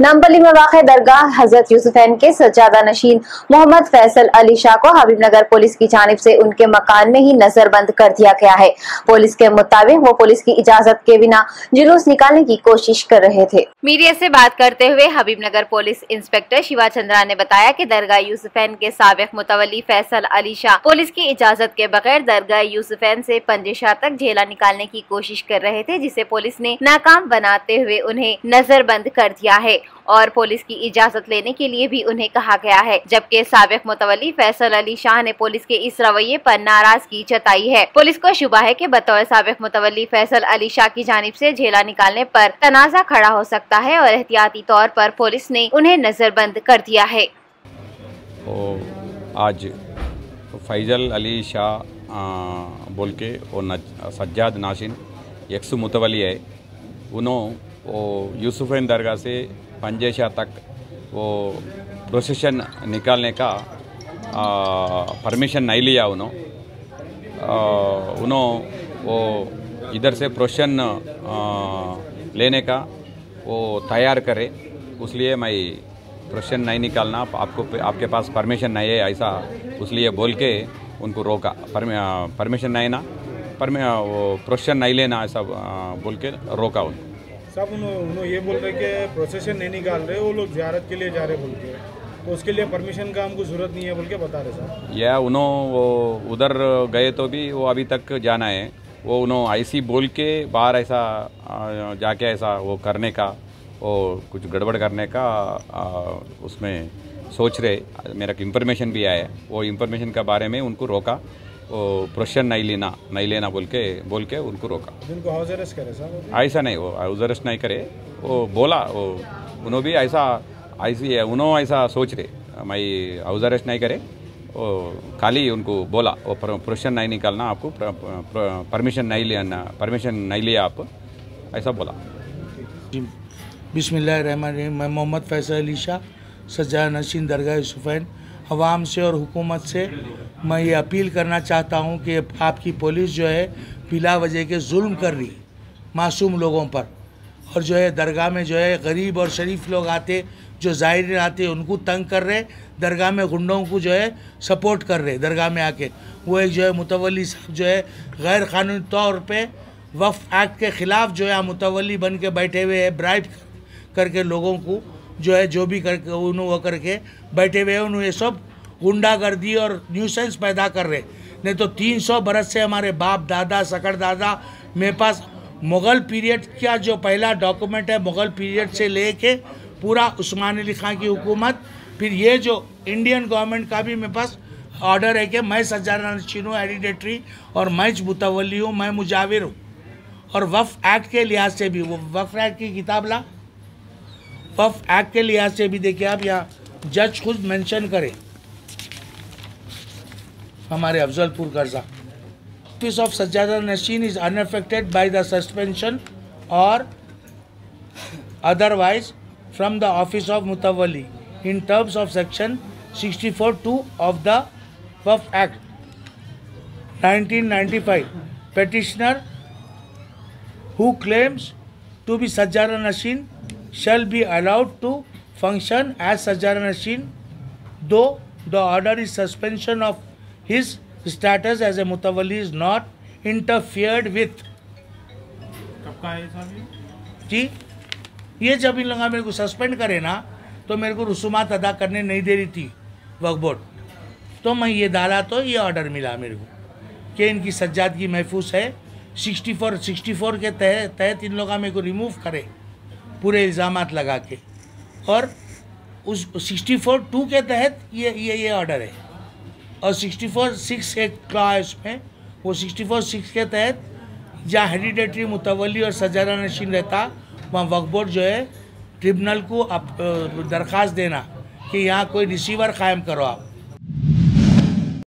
नामपल्ली में वाक़ दरगाह हज़रत यूसुफैन के, सज्जादा नशीन मोहम्मद फैसल अली शाह को हबीबनगर पुलिस की जानब से उनके मकान में ही नजरबंद कर दिया गया है। पुलिस के मुताबिक वो पुलिस की इजाज़त के बिना जुलूस निकालने की कोशिश कर रहे थे। मीडिया से बात करते हुए हबीबनगर पुलिस इंस्पेक्टर शिवा चंद्रा ने बताया की दरगाह यूसुफैन के सबक मुतवली फैसल अली शाह पुलिस की इजाज़त के बगैर दरगाह यूसुफैन से पंजेशाह तक झेला निकालने की कोशिश कर रहे थे, जिसे पुलिस ने नाकाम बनाते हुए उन्हें नजरबंद कर दिया है। और पुलिस की इजाज़त लेने के लिए भी उन्हें कहा गया है, जबकि सबक मुतवली फैसल अली शाह ने पुलिस के इस रवैये पर नाराज़गी जताई है। पुलिस को शुबा है कि बतौर सबक मुतवली फैसल अली शाह की जानब से झेला निकालने पर तनाजा खड़ा हो सकता है और एहतियाती तौर पर पुलिस ने उन्हें नजरबंद कर दिया है। वो आज फैजल अली शाह बोल के नज- सज्जाद नाशिन यक्स मुतवली है उन्होंने यूसुफैन दरगाह से पंजेशा तक वो प्रोसेशन निकालने का परमिशन नहीं लिया उन्होंने उन्होंने वो इधर से प्रोशन लेने का वो तैयार करे। उसलिए मैं प्रोशन नहीं निकालना, आपको आपके पास परमिशन नहीं है ऐसा उसलिए बोल के उनको रोका। परमिशन नहीं ना परमि वो प्रोशन नहीं लेना ऐसा बोल के रोका उनको सब उन्होंने ये बोल रहे कि प्रोसेशन नहीं निकाल रहे वो लोग जियारत के लिए जा रहे बोल के। तो उसके लिए परमिशन का हमको ज़रूरत नहीं है बोल के बता रहे साहब। या उन्होंने वो उधर गए तो भी वो अभी तक जाना है। वो उन्होंने ऐसी बोल के बाहर ऐसा जाके ऐसा वो करने का वो कुछ गड़बड़ करने का आ, उसमें सोच रहे। मेरा इंफॉर्मेशन भी आया वो इंफॉर्मेशन के बारे में उनको रोका। प्रोशन नहीं लेना नहीं लेना बोल के बोल के उनको रोका। जिनको हाउस अरेस्ट करे साहब ऐसा नहीं वो हाउस अरेस्ट नहीं करे वो बोला वो उन्होंने भी ऐसा ऐसी उन्होंने ऐसा सोच रहे मैं हाउस अरेस्ट नहीं करे वो खाली उनको बोला वो प्रोशन नहीं निकालना आपको परमिशन नहीं लेना परमिशन नहीं लिया आप ऐसा बोला। बिसमीम मैं मोहम्मद फैसल अली शाह सज्जा नशीन दरगाह सुफैन अवाम से और हुकूमत से मैं ये अपील करना चाहता हूँ कि आपकी पुलिस जो है बिला वजह के जुल्म कर रही मासूम लोगों पर। और जो है दरगाह में जो है गरीब और शरीफ लोग आते, जो ज़ाहिर आते, उनको तंग कर रहे, दरगाह में गुंडों को जो है सपोर्ट कर रहे दरगाह में आके। वो एक जो है मुतवली साहब जो है गैर कानूनी तौर पे वफ़ एक्ट के ख़िलाफ़ जो है मुतवली बन के बैठे हुए हैं, ब्राइब करके लोगों को जो है, जो भी करके उन्होंने वो करके बैठे हुए हैं, उन्होंने सब गुंडागर्दी और न्यूसेंस पैदा कर रहे नहीं तो 300 बरस से हमारे बाप, दादा, सकड़ दादा, मेरे पास मुग़ल पीरियड का जो पहला डॉक्यूमेंट है, मुग़ल पीरियड से ले लेके पूरा उस्मान अली खां की हुकूमत, फिर ये जो इंडियन गवर्नमेंट का भी मेरे पास ऑर्डर है कि मैं सज्जाना नशीन हूँ एडिडेटरी और मैं मुतवली हूँ, मैं मुजाविर हूँ। और वफ़ एक्ट के लिहाज से भी, वो वफ़ एक्ट की किताब ला पफ एक्ट के लिहाज से भी देखिए आप यहाँ जज खुद मेंशन करें। हमारे अफजलपुर कर्जा office of sajjada nashin is unaffected by the suspension और otherwise from the office of mutawalli in terms of section 64 two of the Waqf act 1995 petitioner who claims to be sajjada nashin shall be allowed to function as Sajjara Nashin though the order is suspension of his status as a mutawalli is not interfered with कब का है साहब ये जी ये जब इन लोगों मेरे को सस्पेंड करे ना तो मेरे को रसूमात अदा करने नहीं दे रही थी वक्फ बोर्ड तो मैं ये डाला तो ये ऑर्डर मिला मेरे को कि इनकी सज्जादगी महफूज है 64 64 के तहत तहत इन लोगों मेरे को रिमूव करे पूरे इल्ज़ाम लगा के। और उस 64 टू के तहत ये ये ये ऑर्डर है। और 64 सिक्स एक का है उसमें वो 64 सिक्स के तहत जहाँ हेरिडेटरी मुतवली और सजारा नशीन रहता वहाँ वक्फ बोर्ड जो है ट्रिब्यूनल को अ, दरख्वास्त देना कि यहाँ कोई रिसीवर कायम करो आप।